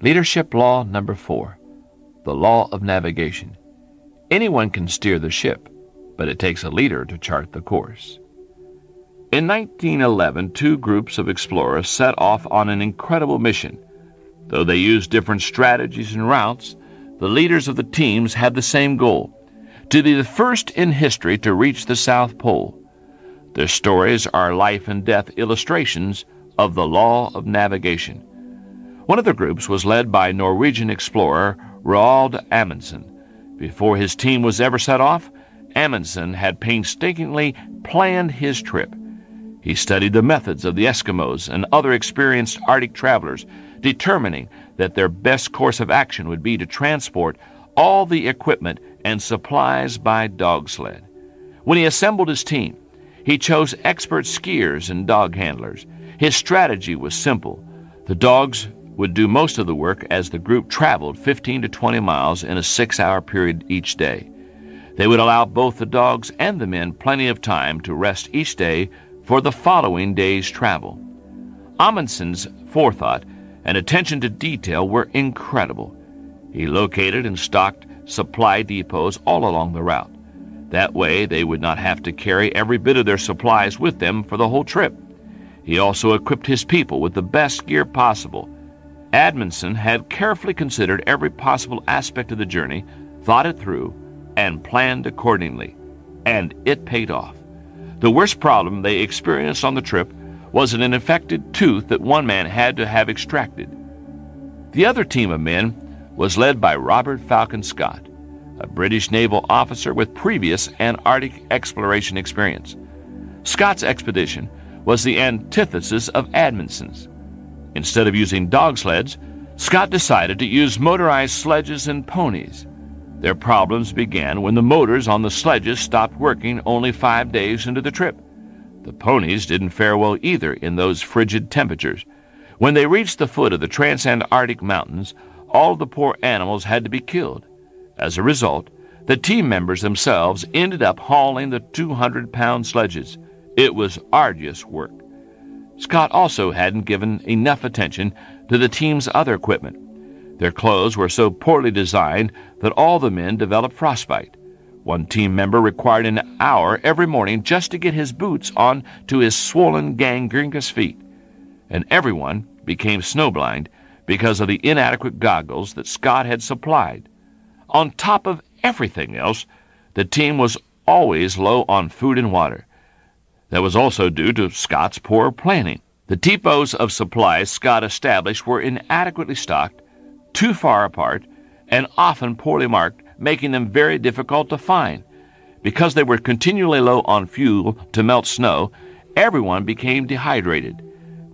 Leadership law number four the law of navigation. Anyone can steer the ship, but it takes a leader to chart the course. In 1911, two groups of explorers set off on an incredible mission. Though they used different strategies and routes, the leaders of the teams had the same goal to be the first in history to reach the South Pole. Their stories are life and death illustrations of the law of navigation. One of the groups was led by Norwegian explorer Roald Amundsen. Before his team was ever set off, Amundsen had painstakingly planned his trip. He studied the methods of the Eskimos and other experienced Arctic travelers, determining that their best course of action would be to transport all the equipment and supplies by dog sled. When he assembled his team, he chose expert skiers and dog handlers. His strategy was simple. The dogs would do most of the work as the group traveled 15 to 20 miles in a six hour period each day. They would allow both the dogs and the men plenty of time to rest each day for the following day's travel. Amundsen's forethought and attention to detail were incredible. He located and stocked supply depots all along the route. That way, they would not have to carry every bit of their supplies with them for the whole trip. He also equipped his people with the best gear possible Amundsen had carefully considered every possible aspect of the journey, thought it through, and planned accordingly. And it paid off. The worst problem they experienced on the trip was an infected tooth that one man had to have extracted. The other team of men was led by Robert Falcon Scott, a British naval officer with previous Antarctic exploration experience. Scott's expedition was the antithesis of Amundsen's. Instead of using dog sleds, Scott decided to use motorized sledges and ponies. Their problems began when the motors on the sledges stopped working only five days into the trip. The ponies didn't fare well either in those frigid temperatures. When they reached the foot of the Transantarctic Mountains, all the poor animals had to be killed. As a result, the team members themselves ended up hauling the 200 pound sledges. It was arduous work. Scott also hadn't given enough attention to the team's other equipment. Their clothes were so poorly designed that all the men developed frostbite. One team member required an hour every morning just to get his boots on to his swollen, gangrenous feet. And everyone became snowblind because of the inadequate goggles that Scott had supplied. On top of everything else, the team was always low on food and water. That was also due to Scott's poor planning. The depots of supplies Scott established were inadequately stocked, too far apart, and often poorly marked, making them very difficult to find. Because they were continually low on fuel to melt snow, everyone became dehydrated.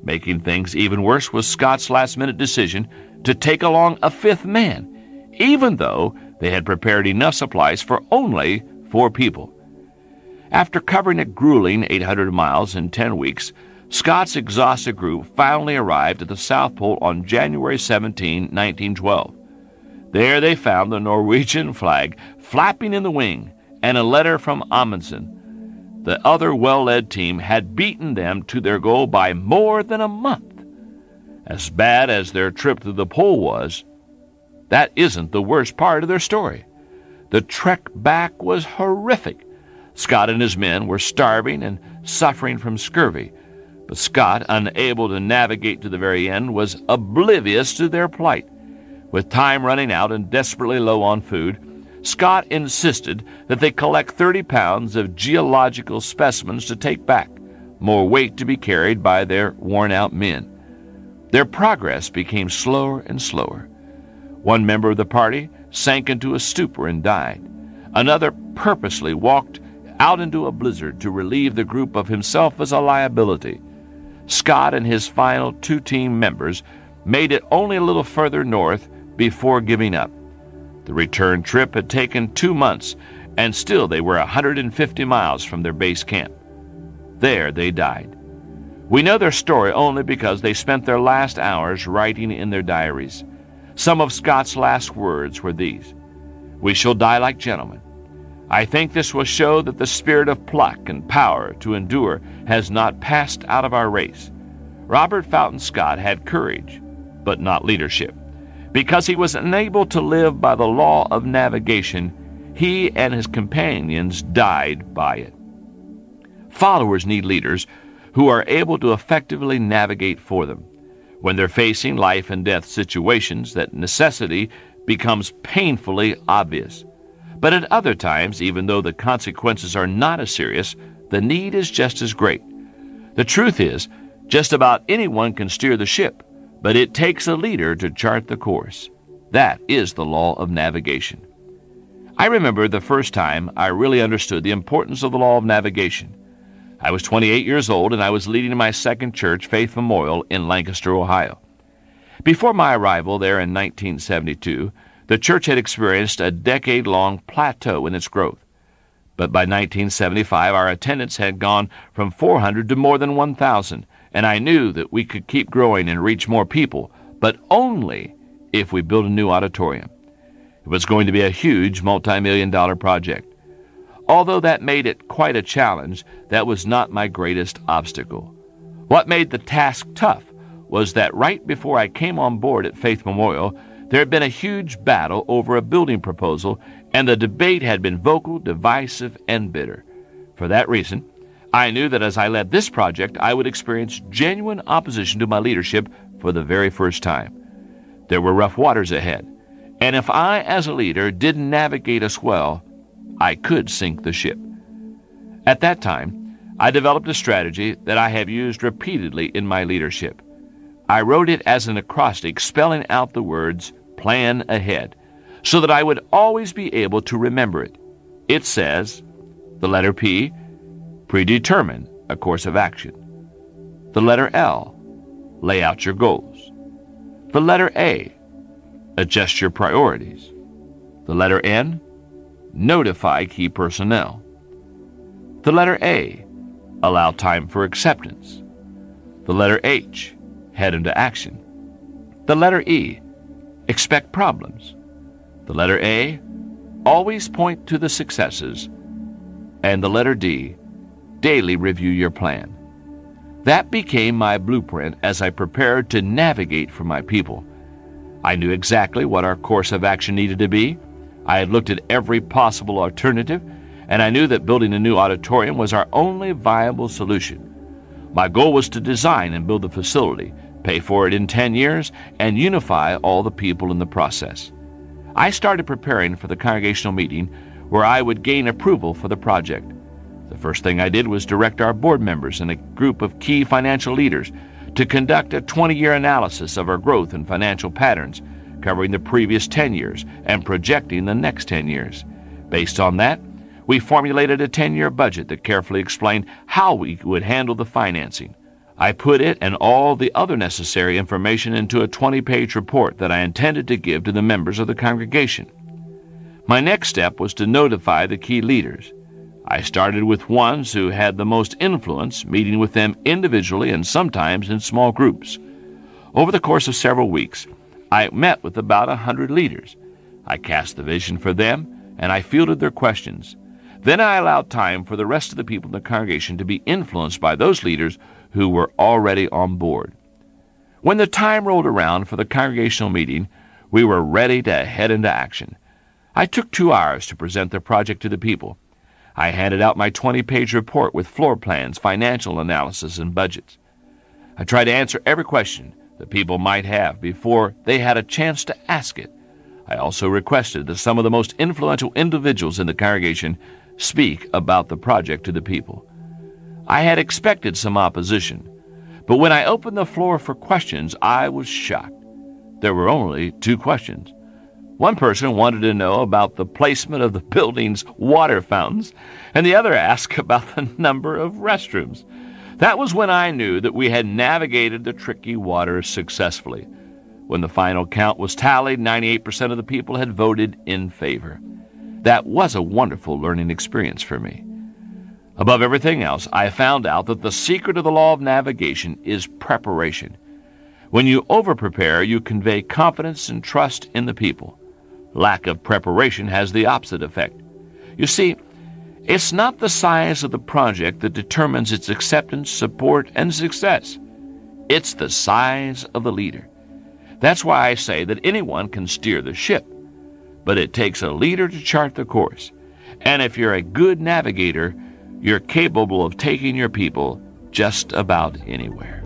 Making things even worse was Scott's last minute decision to take along a fifth man, even though they had prepared enough supplies for only four people. After covering a grueling 800 miles in 10 weeks, Scott's exhausted group finally arrived at the South Pole on January 17, 1912. There they found the Norwegian flag flapping in the wind and a letter from Amundsen. The other well led team had beaten them to their goal by more than a month. As bad as their trip to the pole was, that isn't the worst part of their story. The trek back was horrific. Scott and his men were starving and suffering from scurvy, but Scott, unable to navigate to the very end, was oblivious to their plight. With time running out and desperately low on food, Scott insisted that they collect 30 pounds of geological specimens to take back, more weight to be carried by their worn out men. Their progress became slower and slower. One member of the party sank into a stupor and died. Another purposely walked out into a blizzard to relieve the group of himself as a liability. Scott and his final two team members made it only a little further north before giving up. The return trip had taken two months, and still they were 150 miles from their base camp. There they died. We know their story only because they spent their last hours writing in their diaries. Some of Scott's last words were these We shall die like gentlemen. I think this will show that the spirit of pluck and power to endure has not passed out of our race. Robert Falcon Scott had courage, but not leadership. Because he was unable to live by the law of navigation, he and his companions died by it. Followers need leaders who are able to effectively navigate for them. When they're facing life and death situations, that necessity becomes painfully obvious. But at other times, even though the consequences are not as serious, the need is just as great. The truth is, just about anyone can steer the ship, but it takes a leader to chart the course. That is the law of navigation. I remember the first time I really understood the importance of the law of navigation. I was 28 years old and I was leading my second church, Faith Memorial, in Lancaster, Ohio. Before my arrival there in 1972, the church had experienced a decade long plateau in its growth. But by 1975, our attendance had gone from 400 to more than 1,000, and I knew that we could keep growing and reach more people, but only if we built a new auditorium. It was going to be a huge multi million dollar project. Although that made it quite a challenge, that was not my greatest obstacle. What made the task tough was that right before I came on board at Faith Memorial, there had been a huge battle over a building proposal, and the debate had been vocal, divisive, and bitter. For that reason, I knew that as I led this project, I would experience genuine opposition to my leadership for the very first time. There were rough waters ahead, and if I, as a leader, didn't navigate us well, I could sink the ship. At that time, I developed a strategy that I have used repeatedly in my leadership. I wrote it as an acrostic spelling out the words plan ahead so that I would always be able to remember it. It says, the letter P, predetermine a course of action. The letter L, lay out your goals. The letter A, adjust your priorities. The letter N, notify key personnel. The letter A, allow time for acceptance. The letter H, head into action. The letter E, expect problems. The letter A, always point to the successes. And the letter D, daily review your plan. That became my blueprint as I prepared to navigate for my people. I knew exactly what our course of action needed to be. I had looked at every possible alternative, and I knew that building a new auditorium was our only viable solution. My goal was to design and build the facility pay for it in 10 years, and unify all the people in the process. I started preparing for the congregational meeting where I would gain approval for the project. The first thing I did was direct our board members and a group of key financial leaders to conduct a 20 year analysis of our growth and financial patterns, covering the previous 10 years and projecting the next 10 years. Based on that, we formulated a 10 year budget that carefully explained how we would handle the financing, I put it and all the other necessary information into a 20 page report that I intended to give to the members of the congregation. My next step was to notify the key leaders. I started with ones who had the most influence, meeting with them individually and sometimes in small groups. Over the course of several weeks, I met with about a hundred leaders. I cast the vision for them, and I fielded their questions. Then I allowed time for the rest of the people in the congregation to be influenced by those leaders who were already on board. When the time rolled around for the congregational meeting, we were ready to head into action. I took two hours to present the project to the people. I handed out my 20 page report with floor plans, financial analysis, and budgets. I tried to answer every question the people might have before they had a chance to ask it. I also requested that some of the most influential individuals in the congregation speak about the project to the people. I had expected some opposition, but when I opened the floor for questions, I was shocked. There were only two questions. One person wanted to know about the placement of the building's water fountains, and the other asked about the number of restrooms. That was when I knew that we had navigated the tricky waters successfully. When the final count was tallied, 98% of the people had voted in favor. That was a wonderful learning experience for me. Above everything else, I found out that the secret of the law of navigation is preparation. When you overprepare, you convey confidence and trust in the people. Lack of preparation has the opposite effect. You see, it's not the size of the project that determines its acceptance, support, and success. It's the size of the leader. That's why I say that anyone can steer the ship, but it takes a leader to chart the course. And if you're a good navigator, you're capable of taking your people just about anywhere.